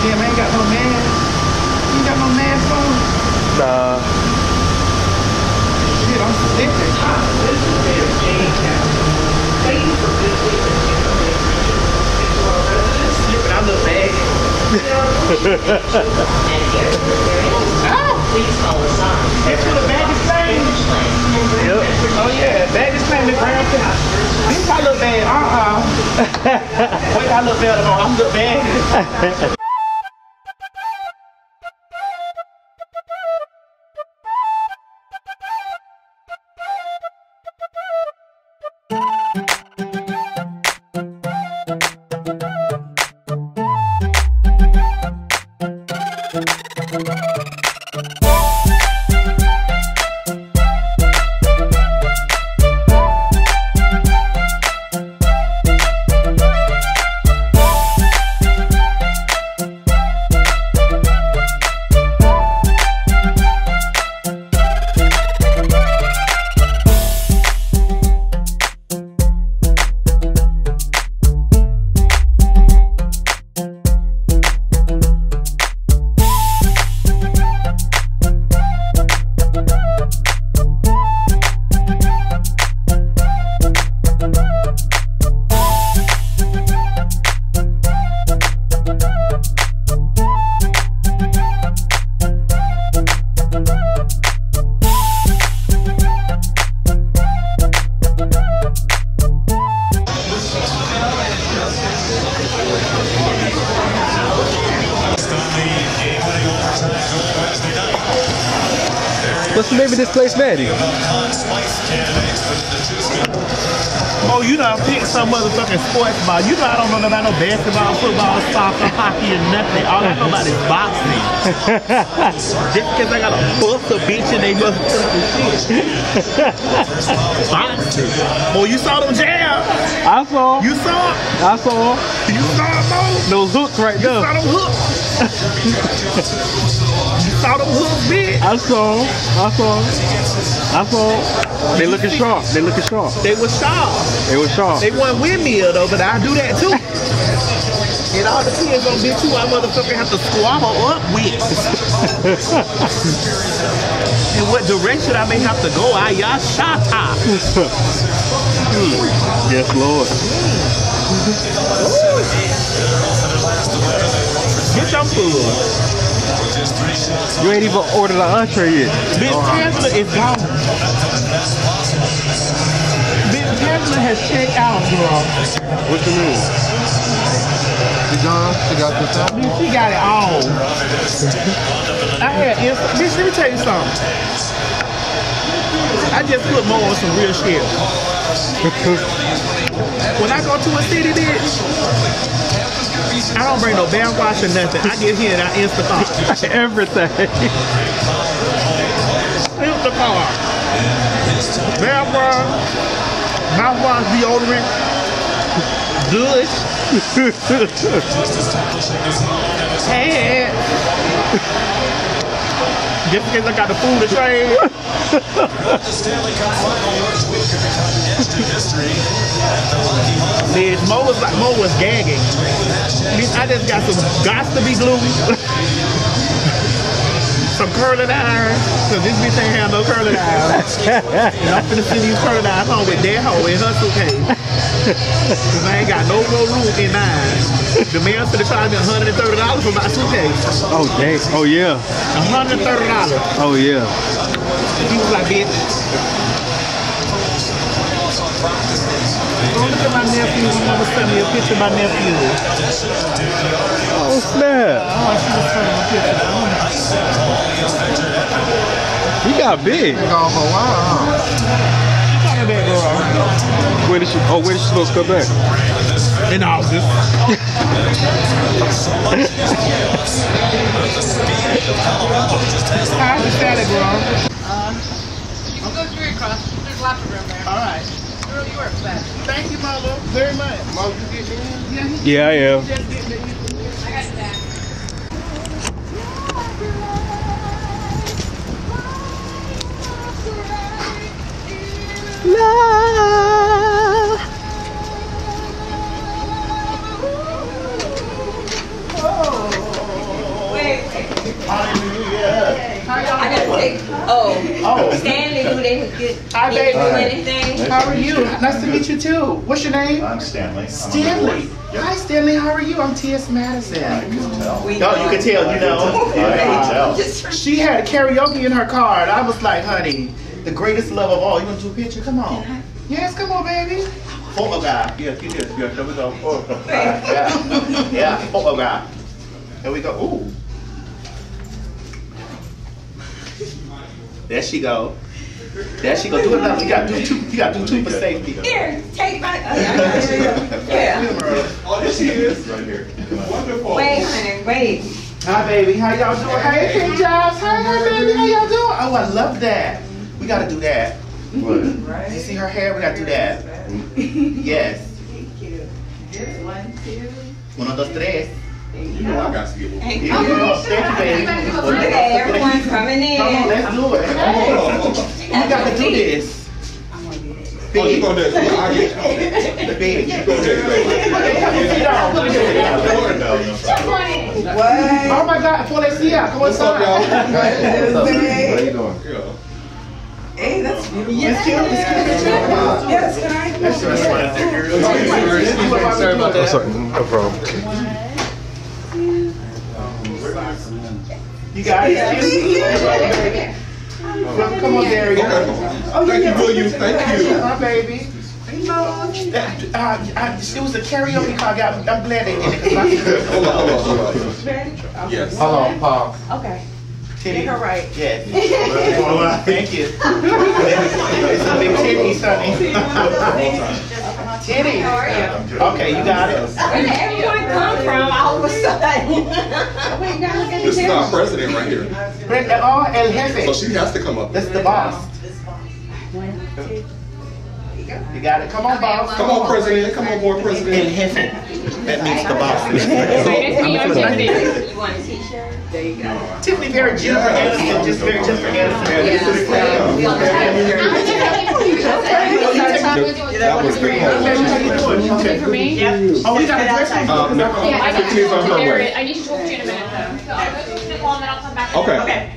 Damn, I ain't got no mask. You ain't got no mask on? Nah. Shit, I'm sticky. Slipping out the bag. Ow! That's what a bag is saying. Yep. Oh yeah, bag is saying the ground. This I look bad. Uh-uh. Wait, I look better. No, I'm look bad. Motherfucking sports ball. You know I don't know about no basketball, football, soccer, hockey, and nothing. All I know about is boxing. Just because I got a bust a bitch and they motherfucking shit. boxing. Boy, you saw them jam. I saw. You saw. I saw You saw it, Mo. those hooks right You saw them hooks. you saw them hooks, bitch. I saw. I saw. I saw. They looking sharp. They looking sharp. They was sharp. They were sharp. They wasn't windmill though, but I do that too. and all the kids gonna bitch who I motherfucker have to squabble up with. and what direction I may have to go. I y'all shot hmm. yes, Lord. Get your food. You ain't even ordered an entree yet. Bitch Tesla is gone. Bitch Tesla has checked out, girl. What you mean? She gone? She got this out? Bitch, she got it all. I had bitch, let me tell you something. I just put more on some real shit. When I go to a city, bitch, I don't bring no bath wash or nothing. I get here and I Instacart. Everything. Instacart. Wash, mouthwash, deodorant, Dush. Pants. Just I got the to trade. Bitch, Mo was like Mo was gagging. I just got some gots to be glue. some curling iron. Cause this bitch ain't have no curling iron. and I'm finna send these curling irons home with that hoe in her suitcase. Cause I ain't got no more room in mine. The man finna charge me $130 for my suitcase. Oh, dang. Oh, yeah. $130. Oh, yeah. He was like, bitch. Go look at my nephew. My mama sent me a picture of my nephew. Oh, snap. Oh, she was sending me a picture. He got big. She gone for a while, huh? Come back, girl. When is she? Oh, when is she supposed to come back? In August. How's the salad, girl? Uh, I'll go three across. There's lots of room there. All right. Girl, you work fast. Thank you, mama, very much. Mo, you get in? Yeah, I am. Nice to meet you too. What's your name? I'm Stanley. I'm Stanley. Yep. Hi, Stanley. How are you? I'm T.S. Madison. I can tell. We Oh, you can tell, you know. I can tell. Just She had a karaoke in her car, and I was like, honey, the greatest love of all. You want to do a picture? Come on. Yes, come on, baby. Photo guy. Yes, you did. Yes, there we go. Photo guy. Yeah. yeah, photo guy. There we go. Ooh. There she go. There she go. Do another. You got to do two. You got to do two for safety. Here, take my. Oh, yeah. yeah. Oh, there she is. Right here. Wait, honey, wait. Hi, baby. How y'all doing? Hey, King Jobs. Hi, hi, baby. How y'all doing? Oh, I love that. We gotta do that. What? You see her hair? We gotta do that. Yes. One, two. One Uno, dos, tres. You know I got to get one. Hey, Yeah, you know, thank you, baby. Look at everyone coming Come on, let's do it. Come on. We gotta do this. Oh, you Big, gonna do it? I get big. You gonna do it? No, no problem. Oh my God, before they see ya, come What's up, y'all? inside. How you doing? Yeah. Hey, that's beautiful. It's cute, it's cute. Yes, can I? That's just Sorry about that. No problem. You got it. Well, Come on, Darius. Thank you, William. Thank you. My baby. Uh, uh, it was a karaoke car. I got- I'm glad they did it. 'cause my sister- Hold on, hold on, hold on. Yes. Hold on, pause. Okay. Titty. All right. Yes. Thank you. It's a big titty, sonny. Titty. How are you? Okay, you got it. Where did everyone come from all of a sudden? Wait, now look at This is our president right here. Brenda, oh, El So she has to come up. That's the boss. You got it. Come on, boss. Come on, president. Come on, board El president. Jefe. That means the boss. You want a t-shirt? Tiffany very Jennifer Aniston, just very Jennifer Aniston. We on the That was the Okay. For me? Oh, we got a dress. Um, no, Yeah, I need Tiffany's to on talk to. Barrett. I need to talk to you in a minute though. So I'll go to Nicole and then I'll come back. Okay.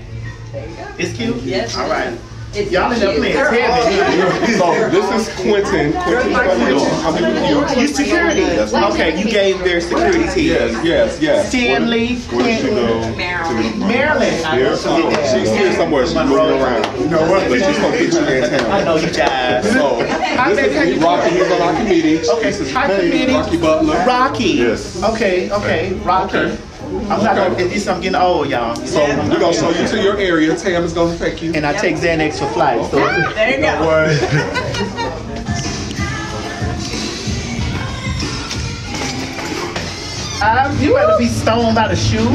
It's cute? Yes. All right. It's Y'all end up playing heavy. So this is Quentin. Quentin, I'm you. You security. Okay, you gave their security team. Yes, yes, yes. Stanley, Where did she Quentin, go? Maryland. Maryland. I know she did that. She's here somewhere. She's moving around. You know what? But she's gonna get you in I know you guys. So Hi, baby. This you is Rocky. He's on our committee. Okay, This is. Rocky Butler. Rocky. Yes. Okay, okay, Rocky. Okay. I'm not gonna, this I'm getting old, y'all. So we're gonna show you to your area. Tam is gonna take you. And I take Xanax for flight, so. There you go. Um, you better be stoned by the shoe.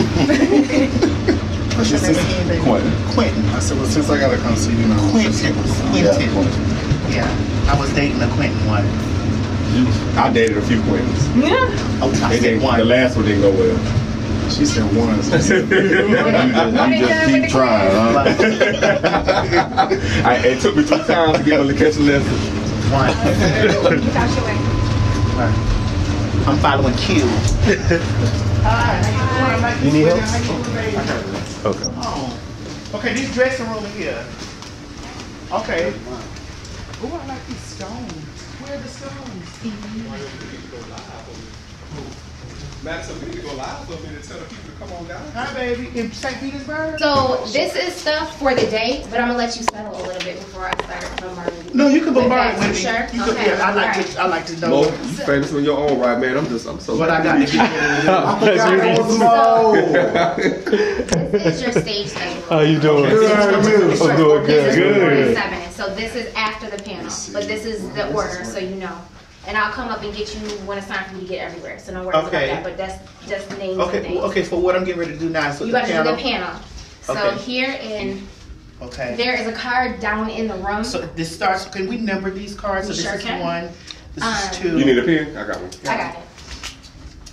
What's your name again. Quentin. Quentin. I said, well, since I gotta come see you now. Quentin. Yeah, Quentin. Quentin. Yeah, I was dating a Quentin one. I dated a few queens. Oh, I They said didn't, the last one didn't go well. She said once. So you just, you just keep trying, huh? I, it took me two times to get her to catch a lesson. One. I'm following Q. You need help? How you? Okay. Oh. Okay, this dressing room here. Okay. Ooh, I like these stones. Where are the stones? Madison, we need to go live for a minute. Tell the people to come on down. Hi, baby. In St. Petersburg? So this is stuff for the day, but I'm gonna let you settle a little bit before I start bombarding. No, you can With bombard that with me. t-shirt? You can, Okay, yeah, I like alright. to. I like to know Mo, you famous on your own right, man. I'm just, I'm so. what I got to get. This is your stage schedule. How you doing? Good. I'm doing This is good. before Good. seven, so this is after the panel, but this is the order, so you know. And I'll come up and get you when it's time for you to get everywhere, so no worries about that, but that's just names Okay, things. okay. For what I'm getting ready to do now, so You the gotta panel. do the panel. So Okay. here in, Okay. there is a card down in the room. So this starts. Can we number these cards? So We this sure is can. one. This Um, is two. You need a pen? I got one. I got it.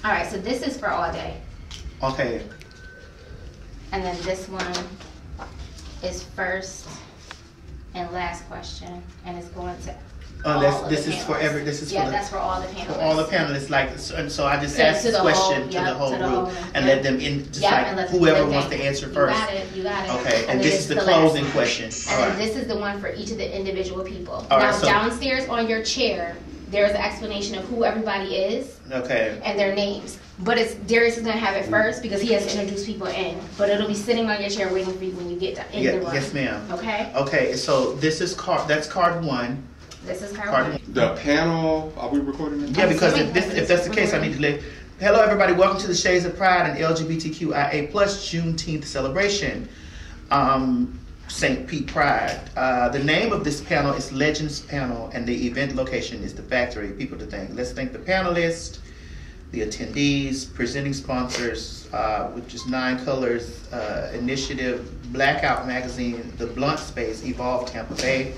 All right, so this is for all day, Okay. and then this one is first and last question, and it's going to Oh, all of this the is for every, this is Yeah, for the, that's for all the panelists. for all the panelists, like, so- and so I just To- asked this the whole- question to yep, the to whole the group whole- and yep. let them in, just Yep, like and whoever wants to answer You first. got it, you got it. Okay, and then this is the last closing one. question. And All then right. this is the one for each of the individual people. All right, now so- downstairs on your chair, there's an explanation of who everybody is Okay, and their names. But it's Darius is gonna have it first because he has to introduce people in. But it'll be sitting on your chair waiting for you when you get to, in yeah, the room. yes ma'am. Okay, Okay, so this is card, that's card one. This is Card card. The panel, are we recording it? Yeah, because if this, if that's the case, I need to let, hello, everybody, welcome to the Shades of Pride and LGBTQIA plus Juneteenth celebration. Um, St. Pete Pride. Uh, the name of this panel is Legends Panel, and the event location is the Factory. People to thank. Let's thank the panelists, the attendees, presenting sponsors, uh, which is Nine Colors uh, Initiative, Blackout Magazine, The Blunt Space, Evolve Tampa Bay.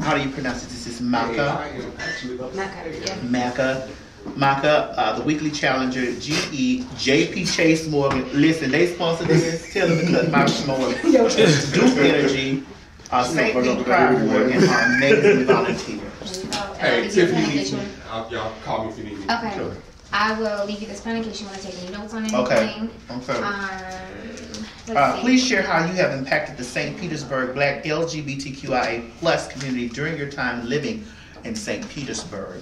How do you pronounce it? This is Maka. Yeah. Maca, Maca, uh, the Weekly Challenger, GE, JP Chase Morgan. Listen, they sponsor this. Tell them to cut my smoke. Duke Energy, uh, St. Pete Pride Board, and our amazing volunteers. Oh, and I'll Hey, leave you Tiffany this pen in needs you me. I'll- Y'all call me if you need me. Okay. Sure. I will leave you this pen in case you want to take any notes on anything. Okay. Okay. Um, let's Uh, please share how you have impacted the St. Petersburg Black LGBTQIA plus community during your time living in St. Petersburg.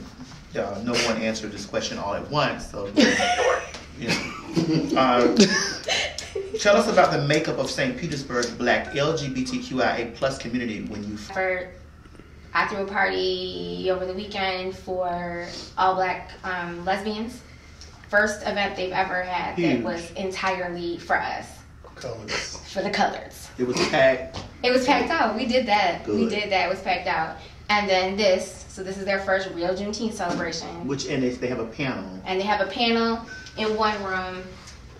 Uh, no one answered this question all at once, so. Yeah. Uh, tell us about the makeup of St. Petersburg Black LGBTQIA plus community when you. for I threw a party over the weekend for all black um, lesbians. First event they've ever had that was entirely for us, for the colors. It was packed. It was packed out. We did that. We did that. It was packed out. And then this, so this is their first real Juneteenth celebration. Which and if they have a panel. And they have a panel in one room.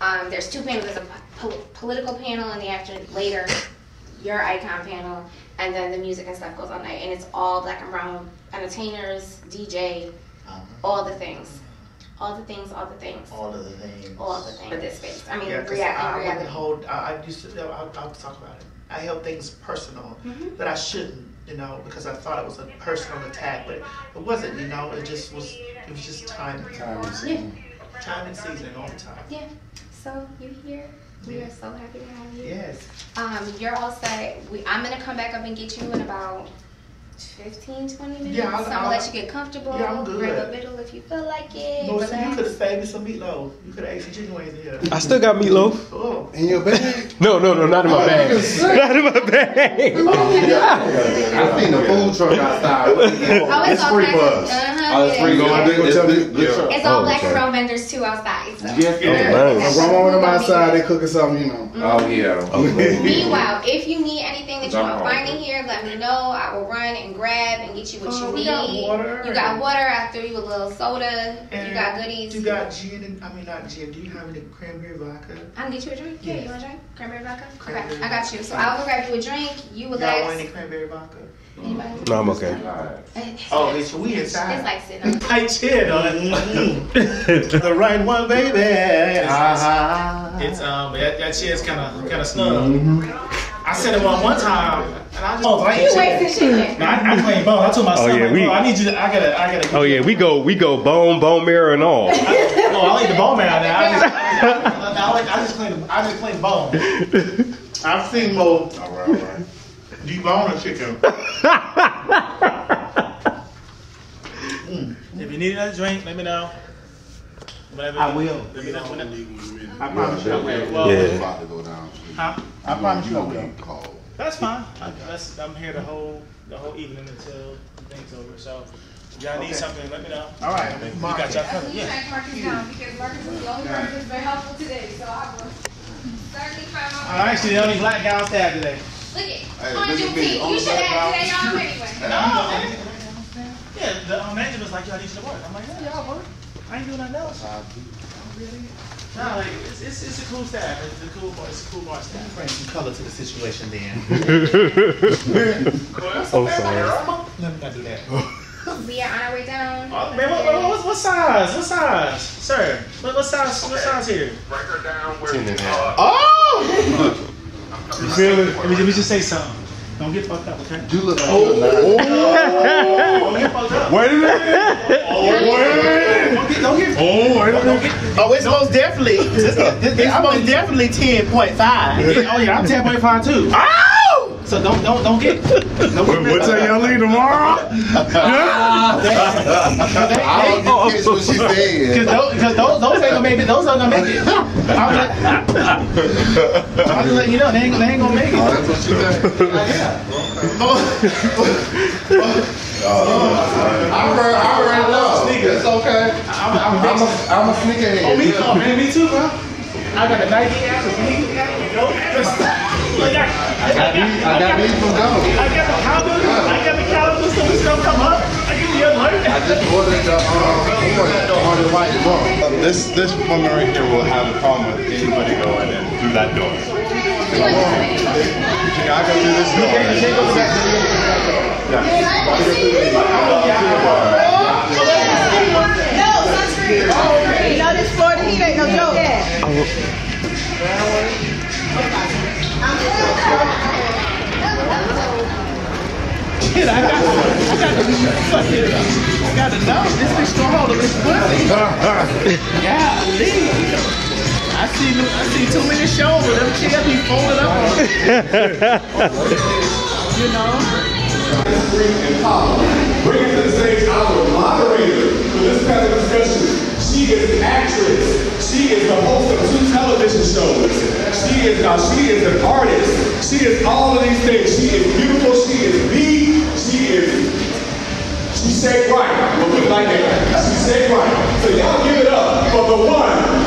Um, there's two panels. There's a po- political panel in the afternoon later, your icon panel, and then the music and stuff goes all night. And it's all black and brown entertainers, DJ, all the things, all the things, all the things, All of the things. all the things for this space. I mean, Yeah, 'cause rea- I wouldn't reality. hold. I, I used to. I'll, I'll talk about it. I held things personal Mhm. that I shouldn't, you know, because I thought it was a personal attack, but it wasn't. You know, it just was. It was just time, time, and Yeah, time and season all the time. yeah. So you're here. We are so happy to have you. Yes. Um, you're all set. We, I'm gonna come back up and get you in about 15, 20 minutes. Yeah, I'll- I'm gonna let you get comfortable. Yeah, I'm good. Grab a middle if you feel like it. Most you could have saved me some meatloaf. You could have ate some chicken wings in here. I still got meatloaf. Oh. In your bag? No, no, no, not in my bag. not in my bag. I seen the food truck outside. Oh, it's, It's free kinds for of, us. uh-huh, Oh, it's yeah. free. Go on, It's it's good- good- good truck. It's all Oh, black okay. and brown vendors too outside. So. Yes, Oh, nice. My grandma them outside, they cooking something, you know. Oh, yeah. Meanwhile, if you need anything that you Don't want hold find in here, let me know. I will run and grab and get you what Oh, you we need. got water. You got water. I threw you a little soda. And you got goodies. You got gin and I mean not gin. Do you have any cranberry vodka? I can get you a drink. Yeah, Yes. you want a drink? Cranberry vodka? Cranberry okay, I got you. So I'll go grab you a drink. You Y'all want any cranberry vodka? Anybody? No, I'm okay. It's, Oh, it's we it's like sitting. I cheered on the right one, baby. Ah. It's um, that, that chair's kind of kind of snug. I said it one one time, and I just oh, I ain't You chicken. wasting chicken. No, I, I claim bone. I told my Oh, yeah, like, we- I need you. To, I gotta, I gotta. Oh yeah, we go, we go bone, bone marrow, and all. Oh, I'll eat the bone marrow now. I just, I, I, like, I just clean, I just clean bone. I've seen more All right, all right. debone a chicken. If you need another drink, let me know. Whenever, I will. Let me know. I promise you I will. Well, Yeah. About to go down. Huh? I promise you I You will. Don't call. That's fine. I, that's, I'm here the whole the whole evening until thing's over. So, y'all need Okay. something, let me know. All right, I mean, we Mark got y'all covered. You Yeah. track Marcus down because Marcus is the only person that's been helpful today, so I will certainly try my I'm actually the only black guy on staff today. Look at Hey, on look. Juneteenth. I'm You should black have guy. today off anyway. No, man. Yeah, the um, manager was like, y'all need you to work. I'm like, yeah, y'all work. I ain't doing nothing else. Really? No, like, it's, it's, it's a cool staff. It's a cool, it's a cool bar staff. Bring some color to the situation then. I'm sorry. Let me not do that. We are on our way down. Oh, man, what, what, what, what size? What size? Sir, what, what size? What size here? Break her down where Ten and uh. Oh! You feel it? Let me, let me just say something. Don't get fucked up, okay? You look like oh. you're nine. Don't get fucked up. Wait a minute. Oh, wait a minute. Don't get, don't get, Oh, wait a don't minute. get. Oh, it's most definitely. It's most definitely ten point five. Oh yeah, I'm 10.5 too. Oh! So don't don't don't get. Don't get We'll tell y'all leave tomorrow. I don't get what she Cause said. those, cause those, those ain't gonna make it. Those aren't gonna make it. I'm, just letting you know they ain't, they ain't gonna make Oh, it. that's what she said. Yeah. Oh, I already, I already know. It's okay. I'm, I'm, I'm a, I'm a sneakerhead. Oh, me, oh, man, me too, bro. I got a Nike app, a sneaker I, I got these, I got these from Go. I got the calendar. I got the calendar, so when stuff come up, I get the alert. I just ordered the, um, ordered the white book. This this woman right here will have a problem with anybody going in through that door. She not go through this door. Yeah. You know this Florida heat ain't no joke. Shit, I got, I got to fucking, I got to know. This bitch gonna hold this pussy. Yeah, I see, I see too many shows where them chicks be folded up. on- you know. Bringing to the stage our moderator for this panel discussion. She is an actress. She is the host of two television shows. She is uh, she is an artist. She is all of these things. She is beautiful. She is me. She she said right. We'll it like that. She said right. So y'all give it up for the one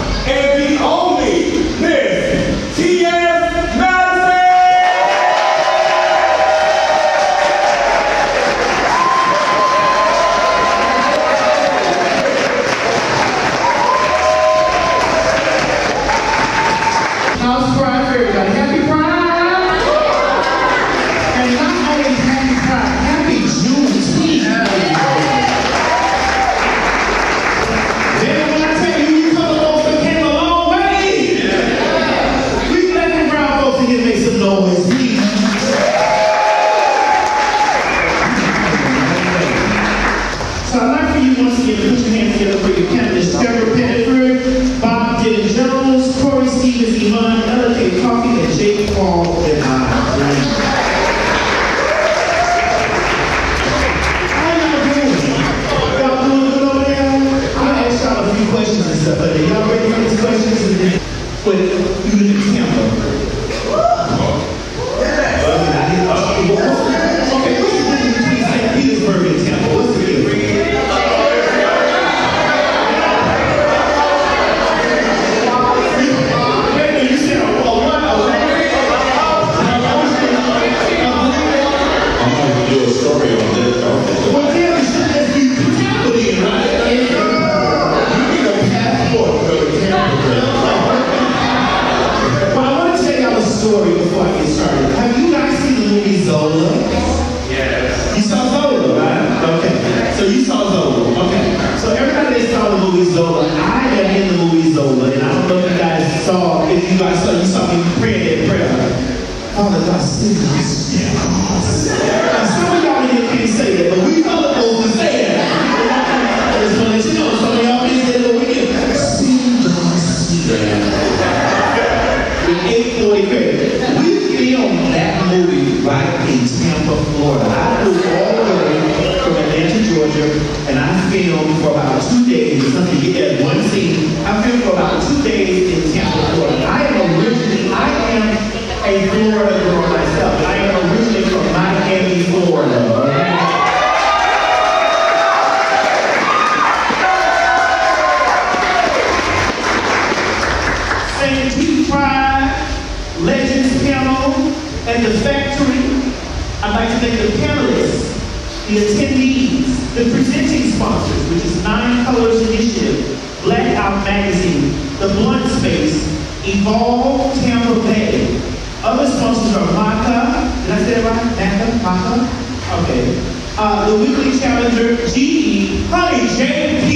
Evolve Tampa Bay. Other sponsors are Maca, did I say it right? Maca? Maca? Okay. Uh, the Weekly Challenger, GE, Honey, JP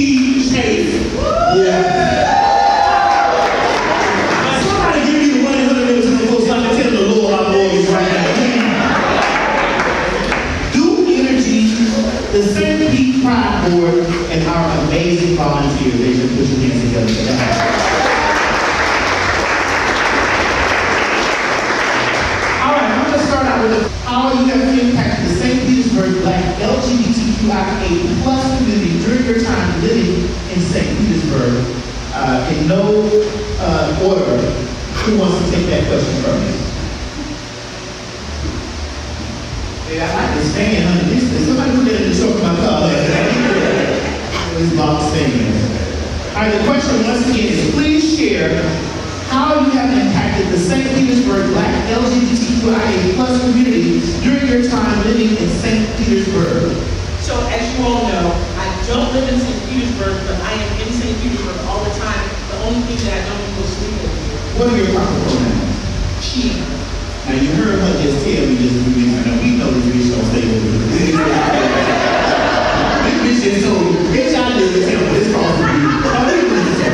Chase. Yeah. Now, somebody give me the 100 minutes and folks, I can tell the Lord I'm always right now. No uh, order, who wants to take that question first? Yeah, I like to stand under this. Somebody put that in the truck of my car. This box stand. All right, the question once again is, please share how you have impacted the St. Petersburg Black LGBTQIA plus community during your time living in St. Petersburg. So as you all know, I don't live in St. Petersburg, but I am in St. Petersburg all the time. Only thing that I don't do is sleep here. What are your proper pronouns? She. Now you heard her just tell me this week. I know we know this bitch don't stay over here. this bitch just told me, bitch, I live in town, but it's cross the street. Now we know this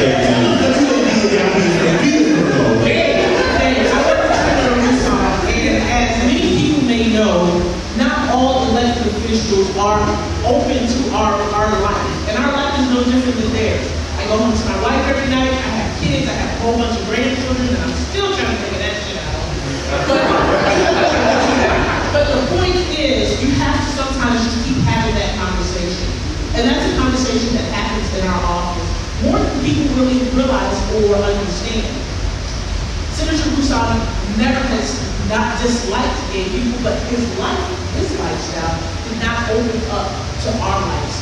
that. But you don't to down here in St. Petersburg, though. Hey, hey, I work for Senator Rouson, and as many people may know, not all elected officials are open to our, our life. And our life is no different than theirs. Go home to my wife every night, I have kids, I have a whole bunch of grandchildren, and I'm still trying to figure that shit out. But, but the point is, you have to sometimes just keep having that conversation. And that's a conversation that happens in our office more than people really realize or understand. Senator Rouson never has not disliked gay people, but his life, his lifestyle, did not open up to our lifestyle.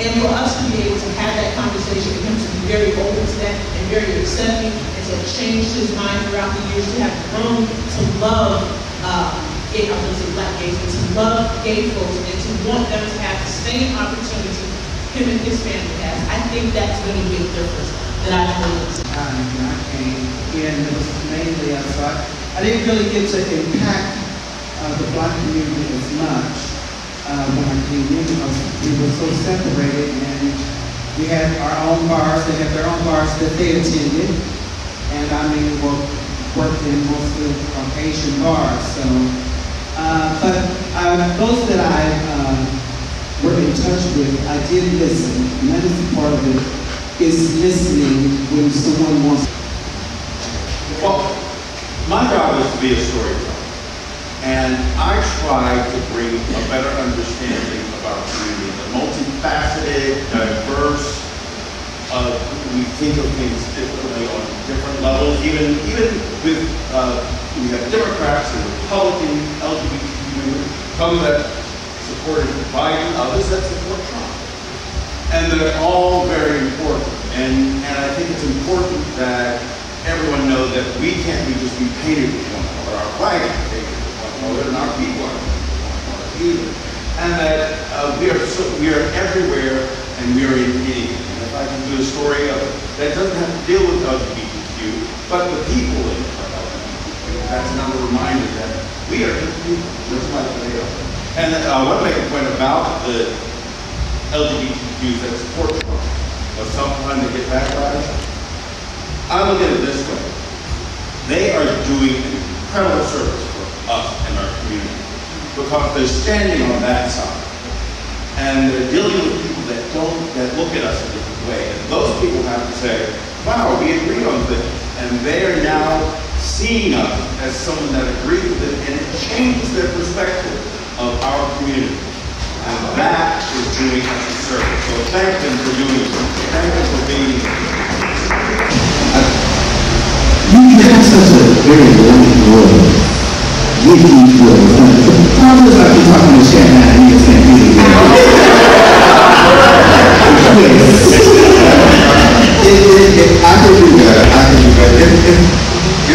And for us to be able to have that conversation, for him to be very open to that and very accepting, and to have changed his mind throughout the years, to have grown to love uh, gay, I say black gays, but to love gay folks and to want them to have the same opportunity him and his family has. I think that's going to make a difference that I've noticed. time I came in, it was mainly, I, I didn't really get to impact uh, the black community as much uh, when I because we were so separated and we had our own bars, they had their own bars that they attended, and I mean, worked, worked in mostly Caucasian bars, so. Uh, but uh, those that I uh, were in touch with, I did listen, and that is part of it, is listening when someone wants. Well, my job is to be a storyteller, and I try to bring a better understanding of our community, the multifaceted, diverse, uh, we think of things differently on different levels, even, even with, uh, we have Democrats and Republicans, LGBTQ, some that supported Biden, others that support Trump. And they're all very important. And, and I think it's important that everyone know that we can't be just be painted with one color. Our flag people are one color either. And that uh, we are so, we are everywhere, and we are in anything. And if I can do a story of that doesn't have to deal with LGBTQ, but the people in LGBTQ. That's another reminder that we are just like they are. And uh, I want to make a point about the LGBTQs that support Trump. But sometimes they get backlash. I look at it this way. They are doing incredible service us and our community because they're standing on that side. And they're dealing with people that don't, that look at us a different way. And those people have to say, wow, we agree on things. And they are now seeing us as someone that agrees with it, and it changes their perspective of our community. And that is doing us a service. So thank them for doing it. Thank them for being here. You have such a very wonderful world. With each world. Almost like you're talking to Shannon and you're saying, I can do that. I can do that. If, if,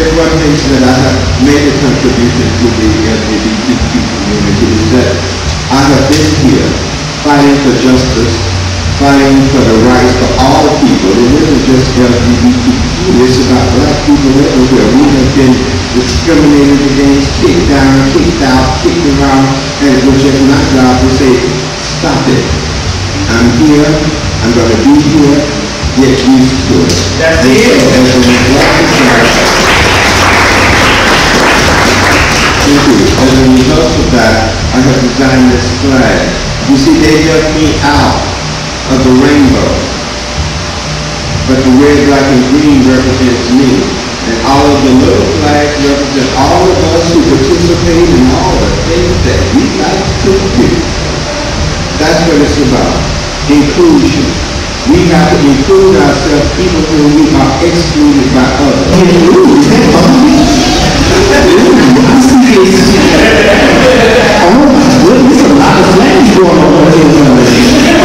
if one thing that I have made a contribution to the LGBTQ community is that I have been here fighting for justice, fighting for the rights for all people. It isn't just LGBTQ. It's about black people everywhere. We have been discriminated against, kicked down, kicked out, kicked around, and it was just my job to say, stop it. I'm here. I'm going to be here. Get used to it. That's and it. So, as a of Thank you. As a result of that, I have designed this flag. You see, they left me out of the rainbow. But the red, black, and green represents me. And all of the little flags represent all of us who participate in all the things that we like to do. That's what it's about. Inclusion. We have to include ourselves even when we are excluded by others. Oh my goodness, a lot of flames going on here.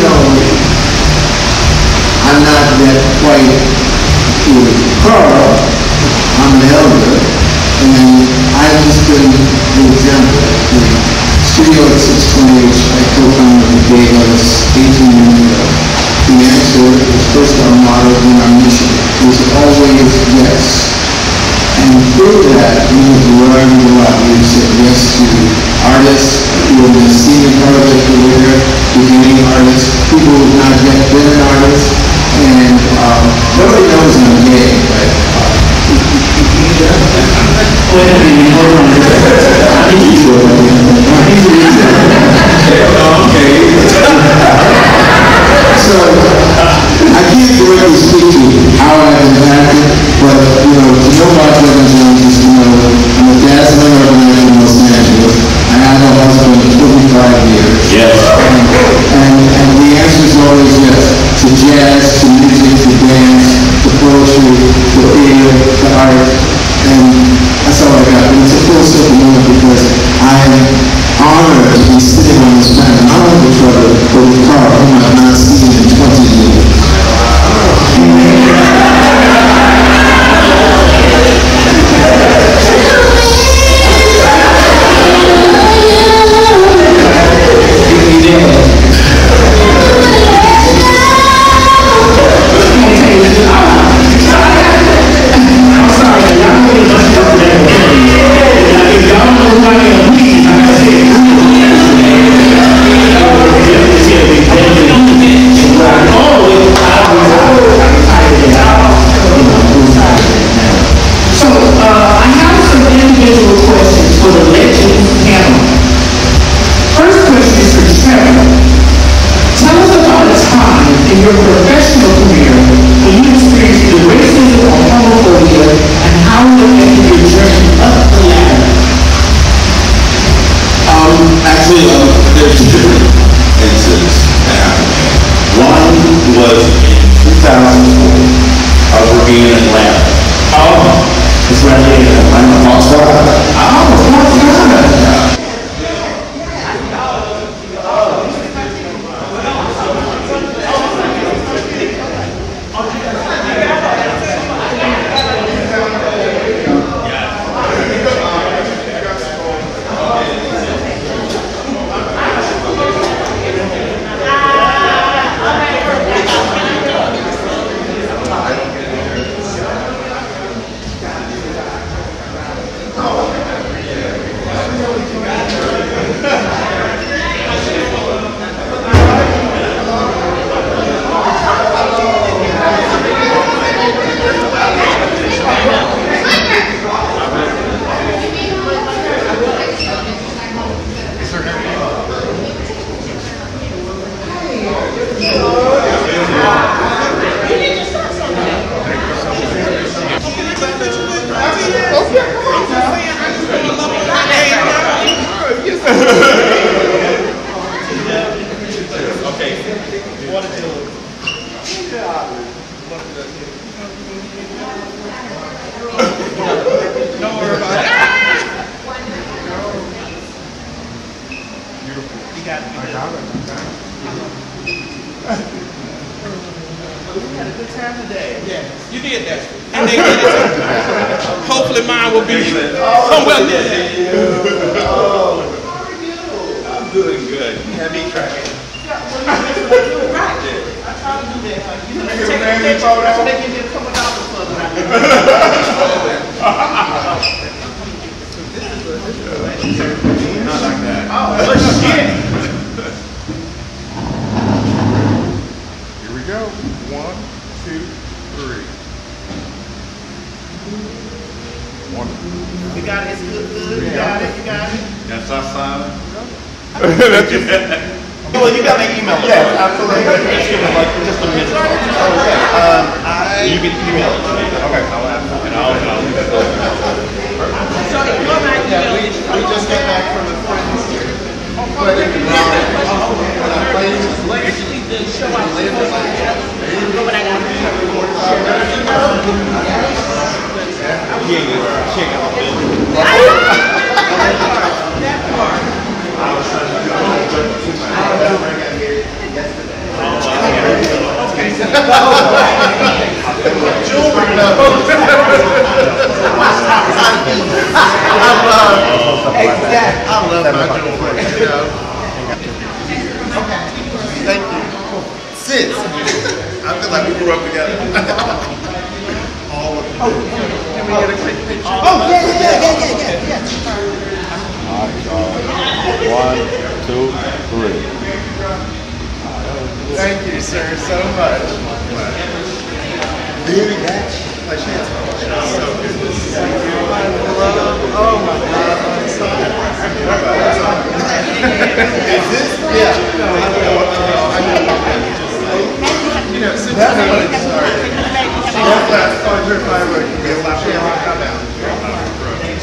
you know, I'm not that quite with Carl. I'm an elder, and I've just been an example. The studio at Six Flags, I co-founded with Dave Ellis 18 years ago. The answer is first our motto and our mission is always yes. And through that, we have learned a lot. We've said yes to artists who have been seen part We had a good time today. Yeah, you did that. And they did it. Hopefully mine will be somewhere near that. Oh, how are you? I'm doing good. You had me cracking. Right. try to do that. You know, take a picture, so they give me a couple dollars for it. Not like that. Oh, well, shit. Here we go. One, two, three. Wonderful. You got it, it's good, good, you got it, you got it. That's our sign. That's just- Well, you got my email. Yes, absolutely. Just give me like just a minute. Um, I. You can email it to me. Okay. I'll have and I'll. So ignore my Yeah, email. we, we just got back from a friend's wedding in Raleigh. And I played I love, my jewelry, you. Thank you. Sis, I feel like we grew up together. All of Oh, can we get a quick picture? Oh, yeah, yeah, yeah, yeah, yeah, yeah. One, two, three. Thank you, sir, so much. Like, she's so good to see you. Oh, my God. So Is this? Yeah. I know. I know. You know, since I wanted to start, she's last Audrey Fiber can be a lot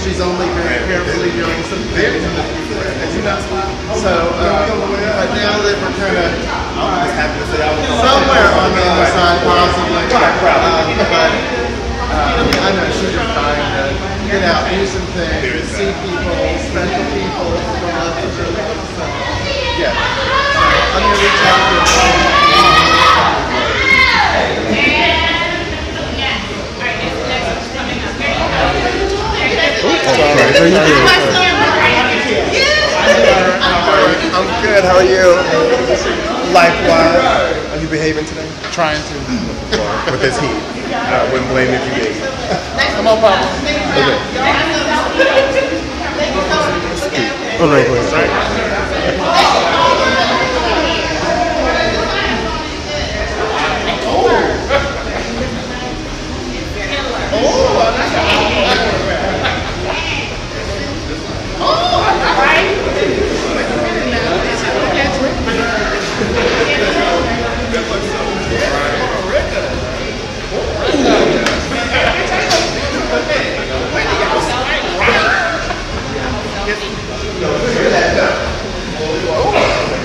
She's only very carefully doing some things in the future, as you know. So, uh, but now that we're kind of somewhere on the other side, possibly. Um, but um, I know she's just trying to get out, do some things, see people, special people, go out to do it. So, yeah. So I'm gonna reach out to I'm good. How are you? Likewise. Are you behaving today? Trying to. With this heat. I wouldn't blame if you did. Come on, Papa. Okay. Hold on, please.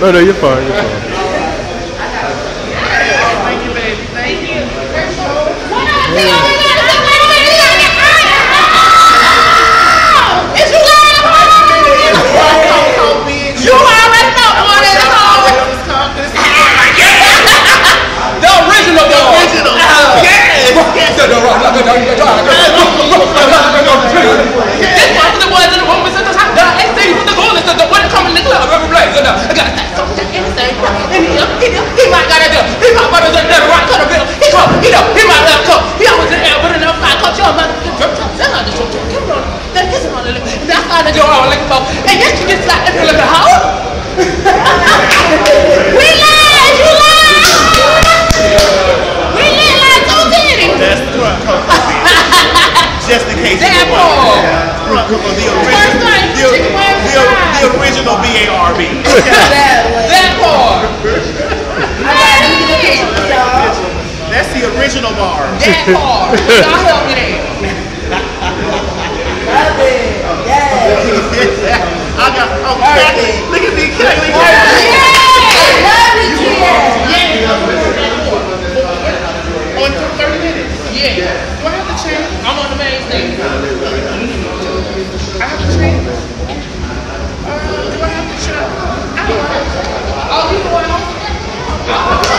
No, no, you're fine. You're fine. On for 30 minutes. Yeah. Do I have to change? I'm on the main stage. I have to change. Uh, do I have to change? I don't know. Oh, you going home?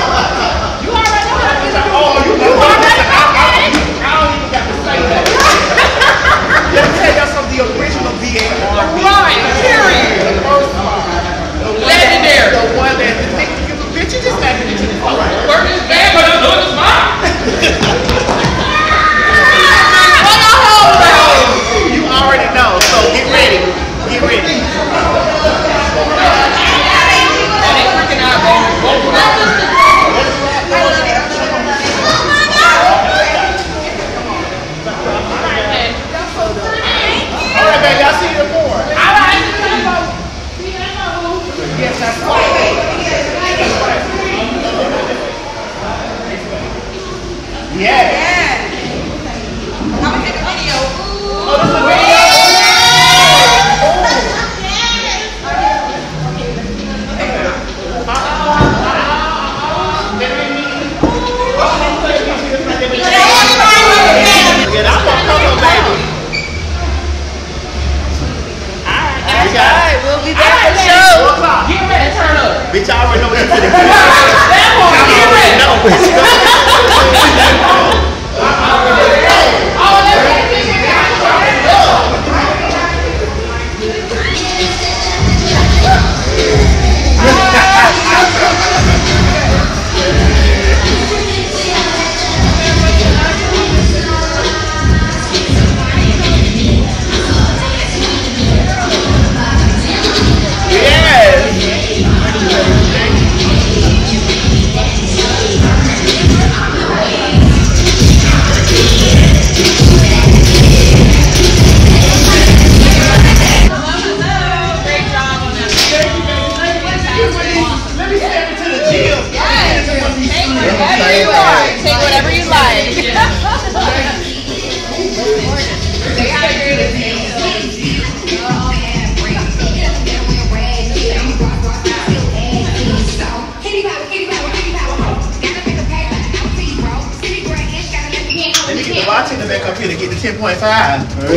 Point five.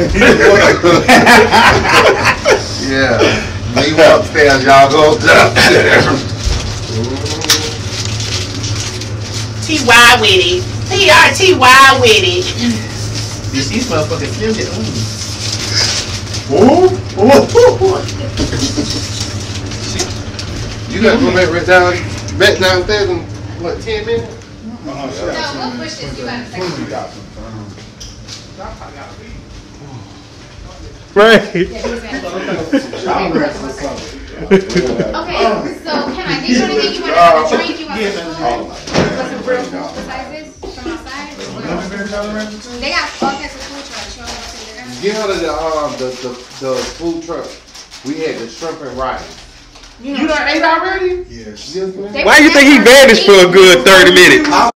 Yeah. Leave upstairs, y'all go upstairs. T-Y with it. T-R-T-Y with it. These these motherfuckers slim it. Ooh, ooh. You got to go back right down, back downstairs in, what, ten minutes? Uh-huh, No, we'll push this. You got a second. Right. Okay, so can I get you anything you want to have drink? You want some food? Some real food besides this from outside? They got all kinds of food trucks. You want to see them? Get out of the, um, the, the, the food truck. We had the shrimp and rice. You done ate already? Yes. Why do you think he vanished for a good 30 minutes?